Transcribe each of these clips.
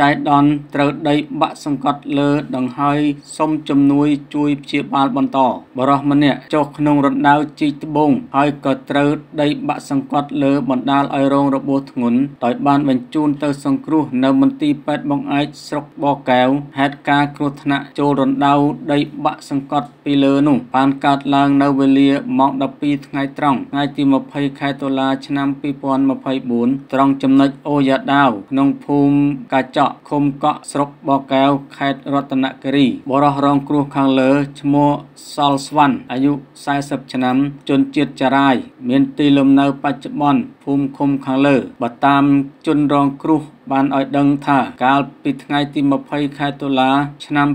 ចៃដន្យត្រូវដីបាក់សង្កត់លើដង្ហើយសុំជំនួយជួយព្យាបាលបន្តបរោះម្នាក់ចុះក្នុងរណ្ដៅជីកត្បូងហើយក៏ត្រូវដីបាក់សង្កត់លើបណ្ដាលឲ្យរងរបួសធ្ងន់ដោយបានបញ្ជូនទៅសង្គ្រោះនៅមន្ទីរពេទ្យបង្អែកស្រុកបកែវហេតុការណ៍គ្រោះថ្នាក់ចូលរណ្ដៅដីបាក់សង្កត់ពីលើនោះបានកើតឡើងនៅវេលាម៉ោង12ថ្ងៃត្រង់ថ្ងៃទី20ខែតុលាឆ្នាំ2024ត្រង់ចំណុចអូយ៉ាដាវក្នុងភូមិកាចក់ឃុំកក់ស្រុកបកែវខេត្តរតនគិរីបរោះរងគ្រោះខាងលើឈ្មោះសល់ស្វាន់អាយុ40ឆ្នាំ ជនជាតិចារាយ មានទីលំនៅបច្ចុប្បន្នភូមិឃុំខាងលើបើតាមជនរងគ្រោះបានឲ្យដឹងថាកាលពីថ្ងៃទី20ខែតុលាឆ្នាំ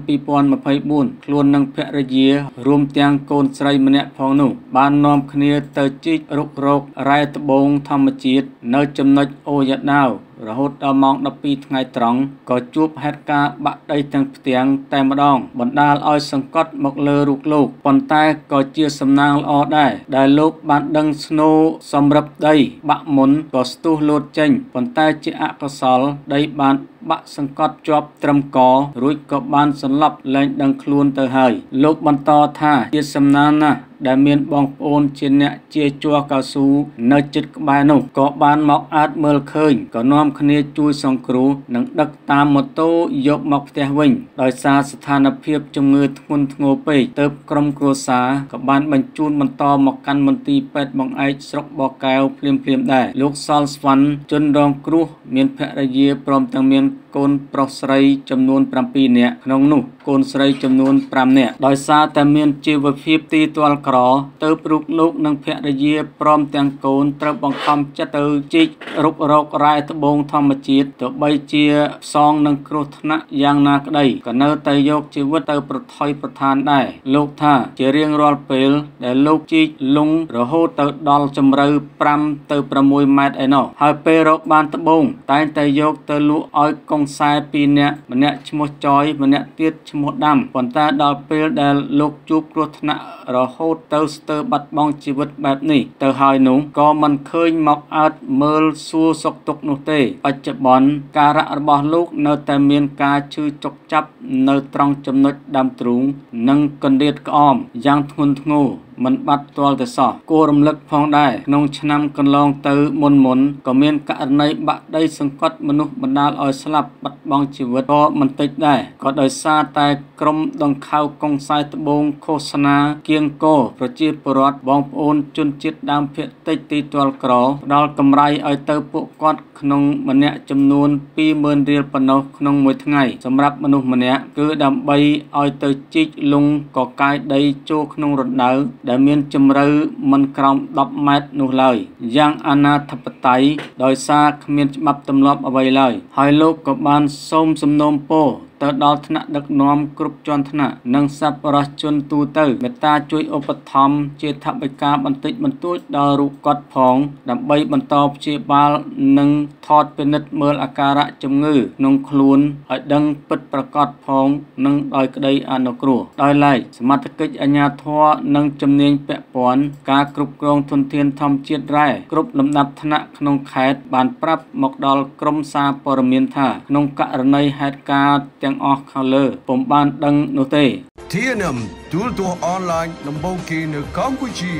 2024ខ្លួននិងភរិយា រួមទាំងកូនស្រីម្នាក់ផងនោះ បាននាំគ្នាទៅជីករុករករ៉ែត្បូងធម្មជាតិនៅចំណុចអូយ៉ាដាវ រហូតដល់ម៉ោង12ថ្ងៃត្រង់ក៏ជួបហេតុការណ៍បាក់ដីទាំងផ្ទាំងតែម្ដង បណ្ដាលឲ្យសង្កត់មកលើរូបលោកប៉ុន្តែក៏ជាសំណាងល្អដែរដែលលោកបានដឹងស្នូសម្រាប់ដី បាក់មុនក៏ស្ទុះលោតចេញប៉ុន្តែជាអកុសលដីបានបាក់សង្កត់ជាប់ត្រឹមករួចក៏បានសន្លប់លែងដឹងខ្លួនទៅហើយ លោកបន្តថាជាសំណាងណាស់ ដែលមានបងប្អូនជាអ្នកជាជ័រកៅស៊ូនៅចិត្តក្បែរនោះក៏បានមកអើតមើលឃើញក៏នាំគ្នាជួយសង្គ្រោះនិងដឹកតាមម៉ូតូយកមកផ្ទះវិញដោយសារស្ថានភាពជំងឺធ្ងន់ធ្ងរពេកទើបក្រុមគ្រួសារក៏បានបញ្ជូនបន្តមកកាន់មន្ទីរពេទ្យបង្អែកស្រុកបកែវភ្លាមៗដែរលោកសលស្វ័នជនរងគ្រោះមានភរិយាព្រមទាំងមានកូនប្រុសស្រីចំនួន7នាក់ក្នុងនោះកូនស្រីចំនួន5នាក់ដោយសារតែមានជីវភាពទីទាល់ក្រទៅរូបលោកនិងភរិយាព្រមទាំងកូនត្រូវបង្ខំចិត្តទៅជីករុករករ៉ែត្បូងធម្មជាតិទោះបីជាផ្សងនឹងគ្រោះថ្នាក់យ៉ាងណាក្តីក៏នៅតែយកជីវិតទៅប្រថុយប្រឋានដែរលោកថាជារៀងរាល់ពេល ដែលលោកជីកលងរហូតទៅដល់ជម្រៅ5ទៅ6ម៉ែត្រឯណោះហើយពេលរកបានត្បូងតែងតែយកទៅលក់ឲ្យកងខ្សែ2នាក់ម្នាក់ឈ្មោះចយម្នាក់ទៀតឈ្មោះដាំប៉ុន្តែដល់ពេលដែលលោកជួបគ្រោះថ្នាក់រហូតទៅស្ទើរបាត់បង់ជីវិតបែបនេះទៅហើយនោះក៏មិនឃើញមកអើតមើលសួរសុខទុក្ខនោះទេ បច្ចុប្បន្នការៈរបស់លោកនៅតែមានការឈឺចុកចាប់ នៅត្រង់ចំណុចដើមទ្រូង និងកណ្ដៀតក្អមយ៉ាងធ្ងន់ធ្ងរមិនបាត់ទាល់តែសោះគួររំលឹកផងដែរក្នុងឆ្នាំកន្លងទៅមុនមុនក៏មានករណីបាក់ដីសង្កត់មនុស្សបណ្ដាលឲ្យស្លាប់បាត់បង់ជីវិតក៏មិនតិចដែរក៏ដោយសារតែក្រុមដង្ខៅកងសាយត្បូងឃោសនាគៀងកោប្រជាពលរដ្ឋបងប្អូនជនជាតិដើមភាគតិចទីទាល់ក្រផ្ដល់កម្រៃឲ្យទៅពួកគាត់ក្នុងម្នាក់ចំនួន20000រៀលប៉ុណ្ណោះក្នុងមួយថ្ងៃសម្រាប់មនុស្សម្នាក់គឺដើម្បីឲ្យទៅជីកលងកកាយដីចូលក្នុងរណ្ដៅដែលមានជម្រៅមិនក្រោម10ម៉ែត្រនោះឡើយយ៉ាងអនាធបត័យដោយសារគ្មានច្បាប់ទម្លាប់អ្វីឡើយហើយលោកក៏បានសូមសំណូមពរ ទៅដល់ថ្នាក់ដឹកនាំគ្រប់ជាន់ថ្នាក់និងសប្បុរសជនទូទៅមេត្តាជួយឧបត្ថម្ភជាថវិកាបន្តិចបន្តួចដល់រូបគាត់ផង ដើម្បីបន្តព្យាបាលនិងថតពិនិត្យមើលអាការៈជំងឺក្នុងខ្លួនឲ្យដឹងពិតប្រាកដផងនិងដោយក្តីអនុគ្រោះដោយឡែកសមត្ថកិច្ចអាជ្ញាធរនិងជំនាញពាក់ព័ន្ធការគ្រប់គ្រងធនធានធម្មជាតិរ៉ែគ្រប់លំដាប់ថ្នាក់ក្នុងខេត្តបានប្រាប់មកដល់ក្រមសារព័ត៌មានថាក្នុងករណីហេតុការណ៍ទាំងទាំងអស់ខាងលើពុំបានដឹងនោះទេ TNM ទូរទស្សន៍អនឡាញដំបូងគេនៅកម្ពុជា